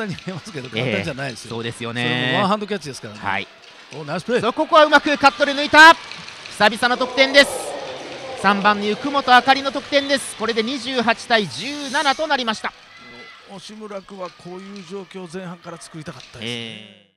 単に見えますけど簡単じゃないですよ、そうですよね。ワンハンドキャッチですからね、はい。おナイスプレー。ここはうまくカットで抜いた。久々の得点です。3番に福本あかりの得点です。これで28対17となりました。押村君はこういう状況前半から作りたかったですね、えー